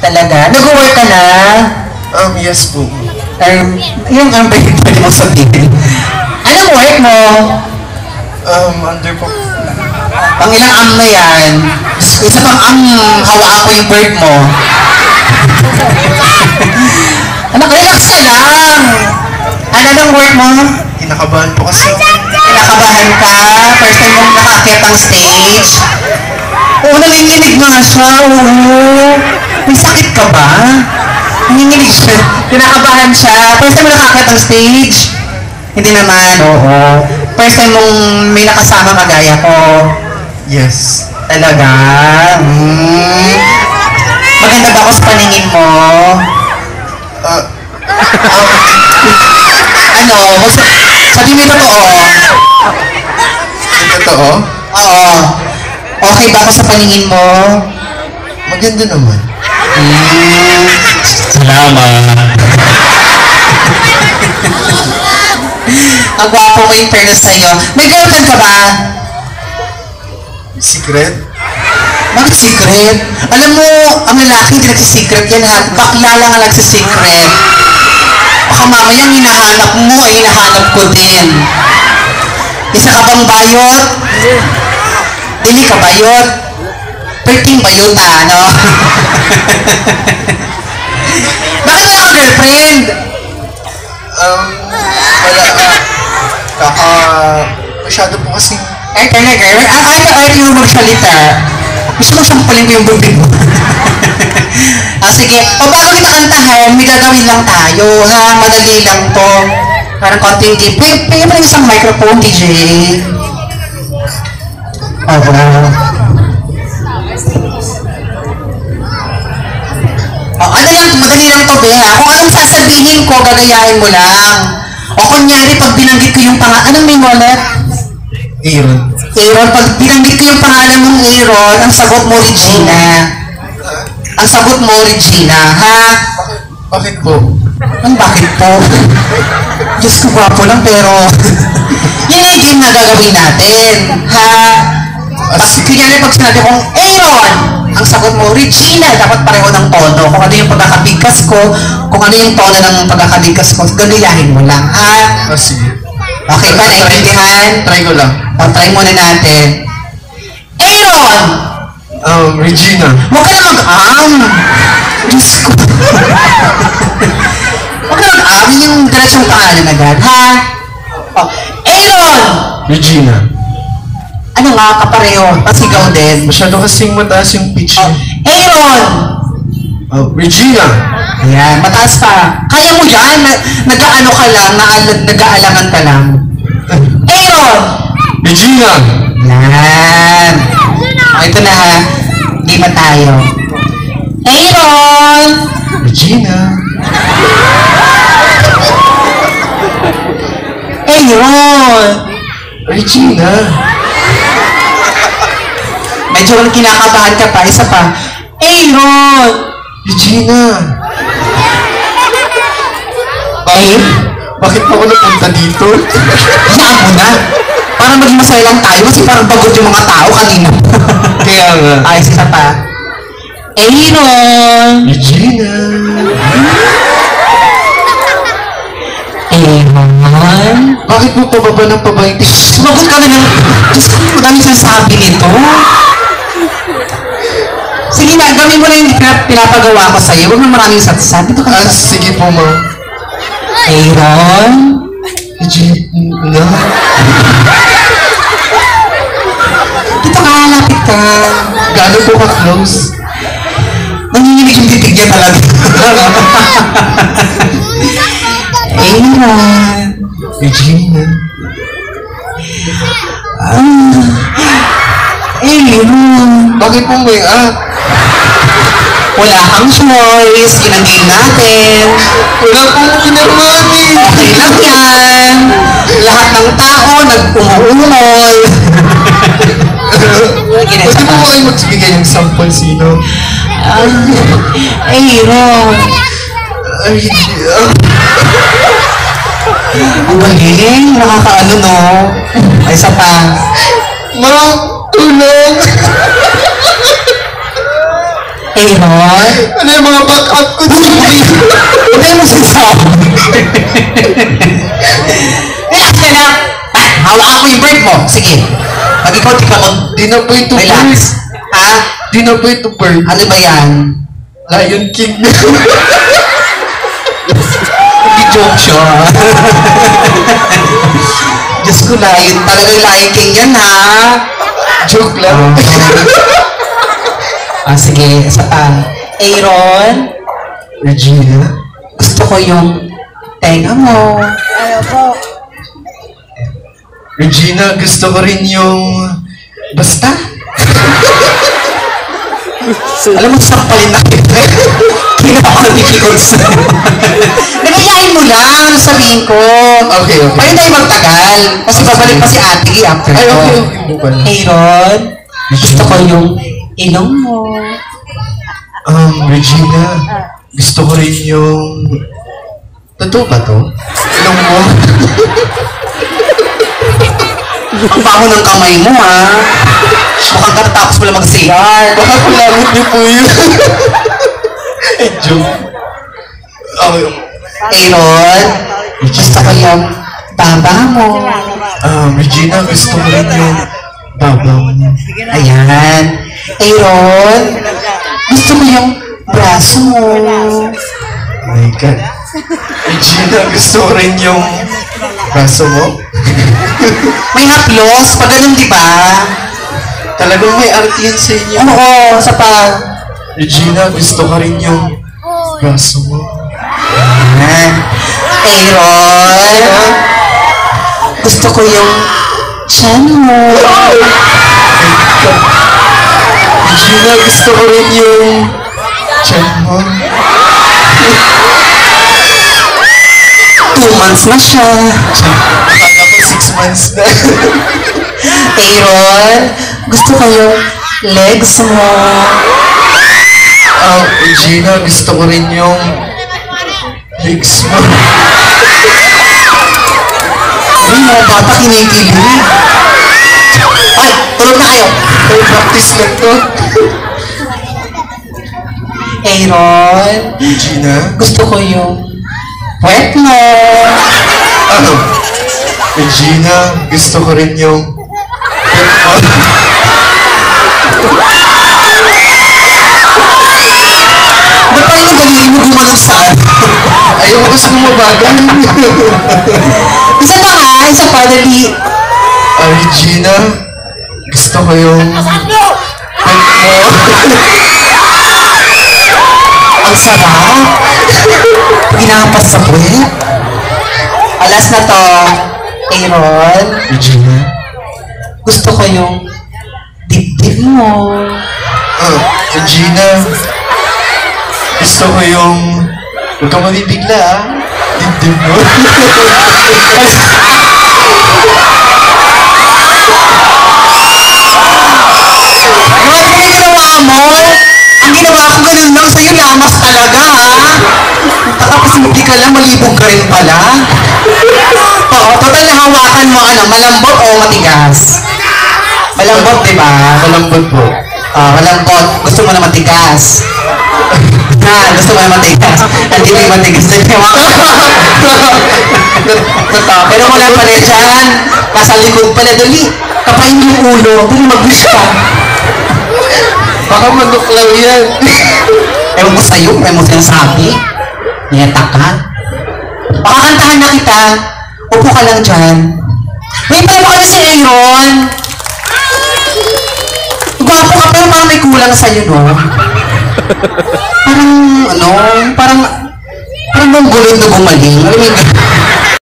Talaga? Nag-work ka na? Um, yes po. Um, yung ang pwede pwede mo sabihin. Anong work mo? Um, under po. Pang ilang am na yan? Isa pang am, hawaan ko yung bird mo. Anak, relax ka lang. Ano nang work mo? Kinakabahan po kasi. Kinakabahan ka? First time mong nakakit ang stage? Oo, nanginginig nga siya. Oo. May sakit ka ba? Nanginginig siya. Kinakabahan siya. First time mo nakakit ang stage? Hindi naman. Oo. First time mong may nakasama kagaya ko. Yes. Talaga? Hmm. Maganda ba ako sa paningin mo? Uh, Ano? Wag sa- Sabi mo yung totoo. yung totoo? Oo. Okay ba ako sa paningin mo? Maganda naman. Salamat. Ang gwapo mo yung fairness sa'yo. May girlfriend ka ba? Secret? Bakit secret? Alam mo, ang lalaki hindi nagsisecret yan ha. Bakla lang ang nagsisecret. Baka mamaya hinahanap mo ay hinahanap ko din. Isa ka bang bayot? Dili ka bayot? Perting bayot ha, no? Bakit wala kang girlfriend? Um, wala. Uh, kaka... Masyado po kasi... Eh, talaga, ang arte-arte mo magsalita. Gusto mo sampalin ko yung bubig mo. ah, sige. O bago kita kantahan, may gagawin lang tayo, ha? Madali lang to. Parang konting game. Pwede, pwede mo lang isang microphone, DJ. Oo. Oh, ano lang, madali lang to, be, ha? Kung anong sasabihin ko, gagayahin mo lang. O kunyari, pag binanggit ko yung pangalan, anong may wallet? Aaron. Aaron, pag binanggit ko yung pangalan mong Aaron, ang sagot mo, Regina. Ang sagot mo, Regina, ha? Bakit po? Ang bakit po? Diyos ko, gwapo lang, pero... Yan yung game na gagawin natin, ha? Pag, kunyari, pag sinabi kong Aaron, ang sagot mo, Regina, dapat pareho ng tono. Kung ano yung pagkakabigkas ko, kung ano yung tono ng pagkakabigkas ko, gamilahin mo lang, ha? Ah, sige. Okay ba, naintindihan? Try ko lang. O, try muna natin. Aaron! Um, Regina. Huwag ka na mag-am. Diyos ko. Huwag ka na mag-am. Yung diretsong pangalan agad, ha? Oh, Aaron! Regina. Ano nga, kapareho. Pasigaw din. Masyado kasing mataas yung pitch Oh. Aaron! Uh, Regina. Ayan, mataas pa. Kaya mo yan. Na, nag-ano ka lang, na, nag-aalangan ka lang. Aaron! Regina. Yan. O, ito na ha. Lima tayo. Aaron! Regina. Aaron! Regina. Medyo kinakabahan ka pa. Isa pa. Aaron! Regina. Eh? Bakit pa ako napunta dito? Hayaan mo na. Para maging masaya lang tayo kasi parang bagod yung mga tao kanina. Kaya nga. Ay, isa pa. Aaron! Regina. Aaron? Bakit mo pababa ng paba yung pitch? Sumagot ka na ng... Diyos ko, madami sinasabi nito. Sige na, gawin mo na yung pinap- pinapagawa ko sa'yo. Huwag na maraming satsat. Dito ka Ah, sige po, ma'am. Aaron? Regina. Dito ka, lapit ka. Gaano po ka-close? Nanginginig yung titig niya talaga. Aaron. Regina. Ah. Aaron. Bakit po may ah? Wala kang choice. Game natin. Wala pong kinarman eh. Okay lang yan. Lahat ng tao nag-umuungol. Pwede po kayo magbigay ng sample sino? Ah, Aaron. Ay, ah, Ang galing. Nakakaano, no? Ay, isa pa. Ma'am, tulong! Aaron? Ano yung mga backup ko dito? Hindi mo sinasabi. Relax ka lang. Ah, hawak ako yung bird mo. Sige. Pag ikaw ka mag... Di na po ito bird. Relax. Ha? Di na po ito bird. Ano ba yan? Lion King. Hindi joke siya. Diyos ko, lion. Talagang lion king yan, ha? Joke lang. Ah, sige. Isa pa. Aaron, Regina? gusto ko yung tenga mo. Regina, gusto ko rin yung... Basta? Alam mo, sampalin na kita. Kinaka-difficult sa'yo. Nagayain mo lang, ano sabihin ko. Okay, okay. Pwede tayo magtagal. Kasi babalik pa si ate after Ay, ko. okay, okay. Aaron, gusto ko yung ilong mo. Um, Regina, gusto ko rin yung... Totoo ba to? Ilong mo? Ang baho ng kamay mo, ha? Mukhang katatapos mo lang mag-CR. Baka kulangot niyo po yun. Ay, joke. Okay. Aaron, gusto ko yung baba mo. Um, Regina, gusto ko rin yung babaw mo. Ayan. Aaron, gusto ko yung braso mo. Oh my God. Regina, gusto ko rin yung braso mo. May haplos, pag ganun, di ba? Talagang may arte yan sa inyo. Oo, sa pa. Regina, gusto ko rin yung braso mo. Ayan. Aaron, gusto ko yung chan mo. Regina, gusto ko rin yung chan mo. Two months na siya. Akala ko six months na. Aaron, gusto ko yung legs mo. Um, Regina, gusto ko rin yung legs mo. Ay, mga bata kinikilig. Ay, tulog na kayo. Ay, practice lang to. Aaron, Regina? gusto ko yung puwet mo. Ano? Regina, gusto ko rin yung pet mo. Ayaw ko sa mabagal. Isa pa nga, isa pa, dali. Ah, Regina, gusto ko yung mo. Ang sarap. Ginapas sa puwet. Alas na to, Aaron. Regina? Gusto ko yung dibdib mo. Ah, Regina, gusto ko yung... Huwag ka mabibigla, ah. Dibdib mo. Grabe yung ginawa mo. Ang ginawa ko ganun lang sa'yo, lamas talaga, ha? Tapos hindi ka lang, malibog ka rin pala. Oo, total na hawakan mo, ano, malambot o matigas? Malambot, di ba? Malambot po. Ah, malambot. Gusto mo na matigas. Ha, gusto mo na matigas. Hindi mo yung matigas na yung Pero wala pa rin dyan. Nasa likod pala. Dali, kapain yung ulo. Dali, mag-wish ka. Baka manok lang yan. Ewan ko sa'yo, may mo sinasabi. Niyata ka. Pakakantahan na kita. Upo ka lang dyan. May pala ka na si Aaron. Gwapo ka pero parang may kulang sa'yo, no? Parang, ano, parang, parang mong gulod na gumaling. Alam mo